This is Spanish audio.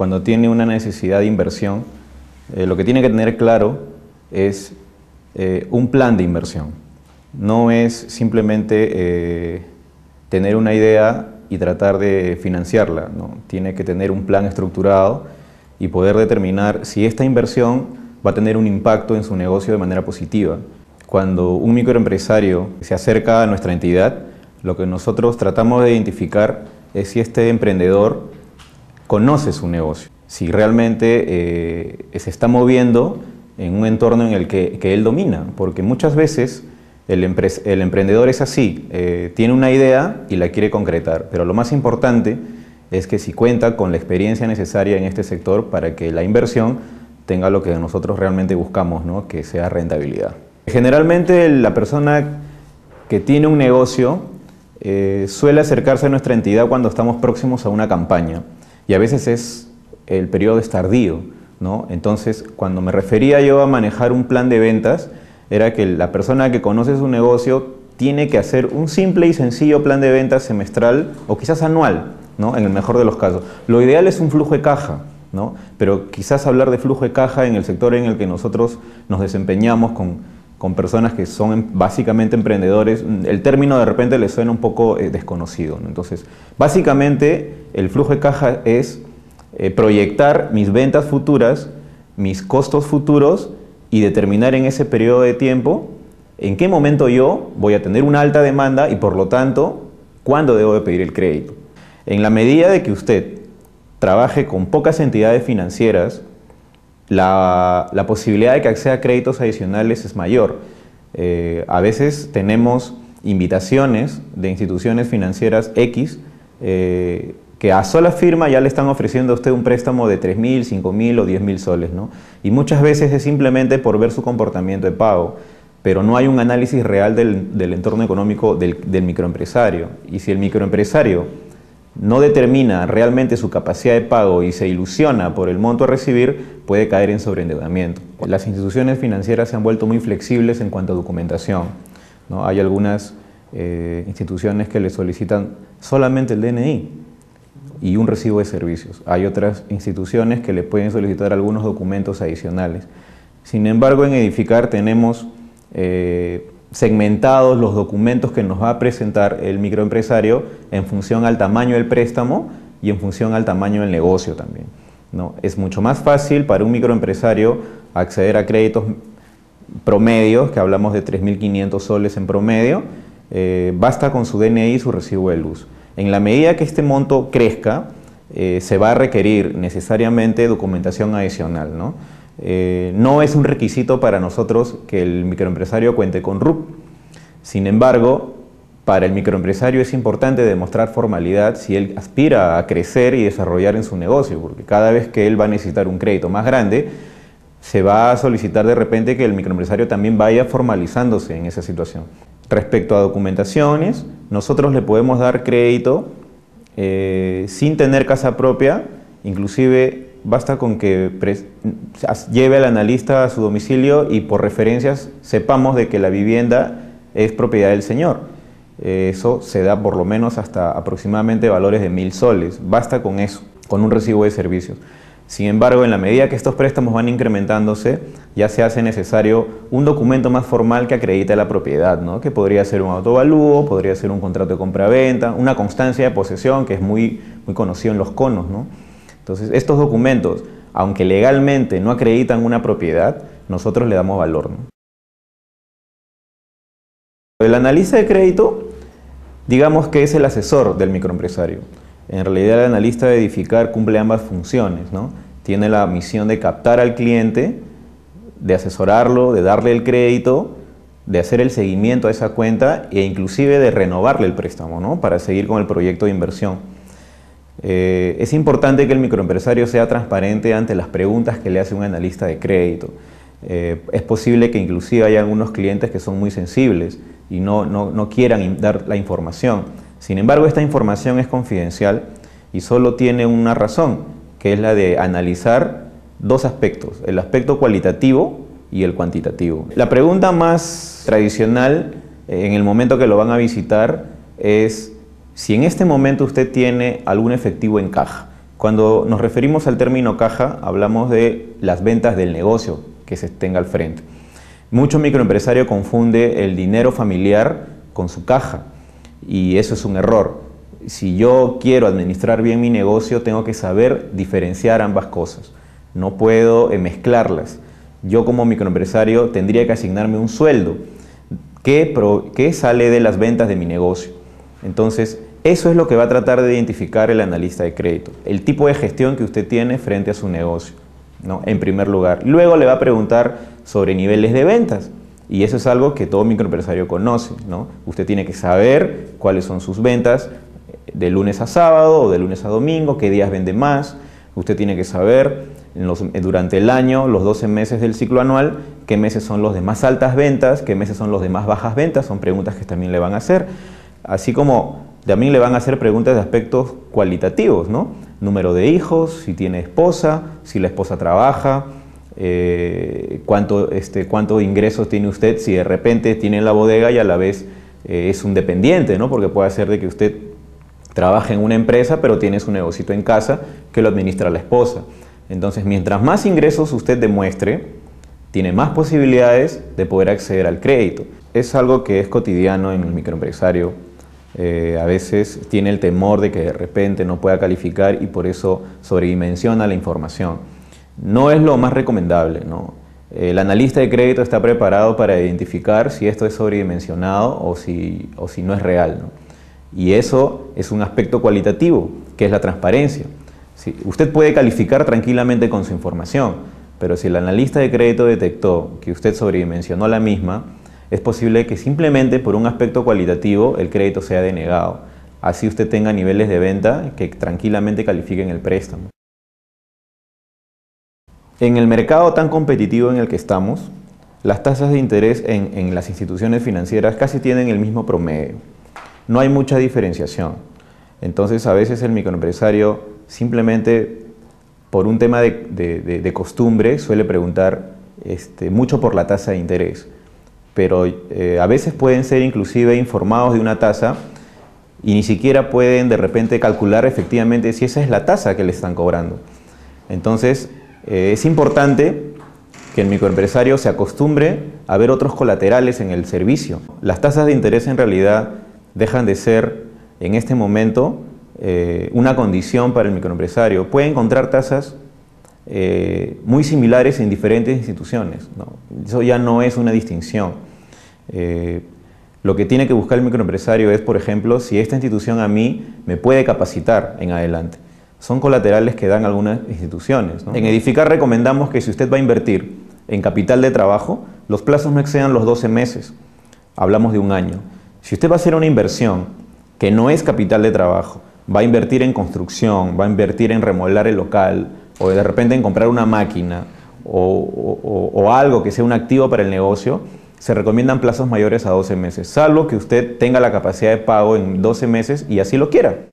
cuando tiene una necesidad de inversión, eh, lo que tiene que tener claro es eh, un plan de inversión. No es simplemente eh, tener una idea y tratar de financiarla. ¿no? Tiene que tener un plan estructurado y poder determinar si esta inversión va a tener un impacto en su negocio de manera positiva. Cuando un microempresario se acerca a nuestra entidad, lo que nosotros tratamos de identificar es si este emprendedor conoce su negocio, si realmente eh, se está moviendo en un entorno en el que, él domina, porque muchas veces el, emprendedor es así, eh, tiene una idea y la quiere concretar, pero lo más importante es que si cuenta con la experiencia necesaria en este sector para que la inversión tenga lo que nosotros realmente buscamos, ¿no? que sea rentabilidad. Generalmente la persona que tiene un negocio eh, suele acercarse a nuestra entidad cuando estamos próximos a una campaña y a veces es el periodo es tardío. ¿no? Entonces, cuando me refería yo a manejar un plan de ventas, era que la persona que conoce su negocio tiene que hacer un simple y sencillo plan de ventas semestral o quizás anual, ¿no? en el mejor de los casos. Lo ideal es un flujo de caja, ¿no? pero quizás hablar de flujo de caja en el sector en el que nosotros nos desempeñamos con con personas que son em, básicamente emprendedores, el término de repente les suena un poco eh, desconocido. Entonces, básicamente el flujo de caja es eh, proyectar mis ventas futuras, mis costos futuros y determinar en ese periodo de tiempo en qué momento yo voy a tener una alta demanda y por lo tanto, cuándo debo de pedir el crédito. En la medida de que usted trabaje con pocas entidades financieras, la, posibilidad de que acceda a créditos adicionales es mayor. Eh, a veces tenemos invitaciones de instituciones financieras X eh, que a sola firma ya le están ofreciendo a usted un préstamo de 3.000, 5.000 o 10.000 soles. ¿no? Y muchas veces es simplemente por ver su comportamiento de pago, pero no hay un análisis real del, entorno económico del, del microempresario. Y si el microempresario no determina realmente su capacidad de pago y se ilusiona por el monto a recibir, puede caer en sobreendeudamiento. Las instituciones financieras se han vuelto muy flexibles en cuanto a documentación. ¿no? Hay algunas eh, instituciones que le solicitan solamente el DNI y un recibo de servicios. Hay otras instituciones que le pueden solicitar algunos documentos adicionales. Sin embargo, en Edificar tenemos eh, segmentados los documentos que nos va a presentar el microempresario en función al tamaño del préstamo y en función al tamaño del negocio también. ¿no? Es mucho más fácil para un microempresario acceder a créditos promedios, que hablamos de 3.500 soles en promedio, eh, basta con su DNI y su recibo de luz. En la medida que este monto crezca, eh, se va a requerir necesariamente documentación adicional. ¿no? Eh, no es un requisito para nosotros que el microempresario cuente con RUP. Sin embargo, para el microempresario es importante demostrar formalidad si él aspira a crecer y desarrollar en su negocio, porque cada vez que él va a necesitar un crédito más grande, se va a solicitar de repente que el microempresario también vaya formalizándose en esa situación. Respecto a documentaciones, nosotros le podemos dar crédito eh, sin tener casa propia, inclusive basta con que lleve al analista a su domicilio y por referencias sepamos de que la vivienda es propiedad del señor. Eso se da por lo menos hasta aproximadamente valores de mil soles. Basta con eso, con un recibo de servicios. Sin embargo, en la medida que estos préstamos van incrementándose, ya se hace necesario un documento más formal que acredite la propiedad, ¿no? que podría ser un autovalúo, podría ser un contrato de compra-venta, una constancia de posesión, que es muy, muy conocido en los conos. ¿no? Entonces, estos documentos, aunque legalmente no acreditan una propiedad, nosotros le damos valor. El analista de crédito, digamos que es el asesor del microempresario. En realidad el analista de edificar cumple ambas funciones. ¿no? Tiene la misión de captar al cliente, de asesorarlo, de darle el crédito, de hacer el seguimiento a esa cuenta e inclusive de renovarle el préstamo ¿no? para seguir con el proyecto de inversión. Eh, es importante que el microempresario sea transparente ante las preguntas que le hace un analista de crédito. Eh, es posible que inclusive haya algunos clientes que son muy sensibles y no, no, quieran dar la información. Sin embargo, esta información es confidencial y solo tiene una razón, que es la de analizar dos aspectos, el aspecto cualitativo y el cuantitativo. La pregunta más tradicional en el momento que lo van a visitar es si en este momento usted tiene algún efectivo en caja, Cuando nos referimos al término caja, hablamos de las ventas del negocio que se tenga al frente. Mucho microempresario confunde el dinero familiar con su caja y eso es un error. Si yo quiero administrar bien mi negocio, tengo que saber diferenciar ambas cosas. No puedo eh, mezclarlas. Yo como microempresario tendría que asignarme un sueldo que, sale de las ventas de mi negocio. Entonces, eso es lo que va a tratar de identificar el analista de crédito, el tipo de gestión que usted tiene frente a su negocio, ¿no? en primer lugar. Luego le va a preguntar sobre niveles de ventas. Y eso es algo que todo microempresario conoce. ¿no? Usted tiene que saber cuáles son sus ventas de lunes a sábado o de lunes a domingo, qué días vende más. Usted tiene que saber durante el año, los 12 meses del ciclo anual, qué meses son los de más altas ventas, qué meses son los de más bajas ventas. Son preguntas que también le van a hacer. Así como también le van a hacer preguntas de aspectos cualitativos, ¿no? Número de hijos, si tiene esposa, si la esposa trabaja, eh, cuánto, este, ingresos tiene usted, si de repente tiene la bodega y a la vez eh, es un dependiente, ¿no? Porque puede ser de que usted trabaje en una empresa, pero tiene su negocito en casa que lo administra la esposa. Entonces, mientras más ingresos usted demuestre, tiene más posibilidades de poder acceder al crédito. Es algo que es cotidiano en el microempresario eh, a veces tiene el temor de que de repente no pueda calificar y por eso sobredimensiona la información. No es lo más recomendable. El analista de crédito está preparado para identificar si esto es sobredimensionado o si, o si no es real. Y eso es un aspecto cualitativo, que es la transparencia. usted puede calificar tranquilamente con su información, pero si el analista de crédito detectó que usted sobredimensionó la misma, es posible que simplemente por un aspecto cualitativo el crédito sea denegado. Así usted tenga niveles de venta que tranquilamente califiquen el préstamo. En el mercado tan competitivo en el que estamos, las tasas de interés en, las instituciones financieras casi tienen el mismo promedio. No hay mucha diferenciación. Entonces a veces el microempresario simplemente por un tema de, costumbre suele preguntar este, mucho por la tasa de interés pero eh, a veces pueden ser inclusive informados de una tasa y ni siquiera pueden de repente calcular efectivamente si esa es la tasa que le están cobrando. Entonces, eh, es importante que el microempresario se acostumbre a ver otros colaterales en el servicio. Las tasas de interés en realidad dejan de ser en este momento eh, una condición para el microempresario. Puede encontrar tasas muy similares en diferentes instituciones. Eso ya no es una distinción. Eh, lo que tiene que buscar el microempresario es, por ejemplo, si esta institución a mí me puede capacitar en adelante. Son colaterales que dan algunas instituciones. En Edificar recomendamos que si usted va a invertir en capital de trabajo, los plazos no excedan los 12 meses. Hablamos de un año. Si usted va a hacer una inversión que no es capital de trabajo, va a invertir en construcción, va a invertir en remodelar el local, o de repente en comprar una máquina o, algo que sea un activo para el negocio, se recomiendan plazos mayores a 12 meses, salvo que usted tenga la capacidad de pago en 12 meses y así lo quiera.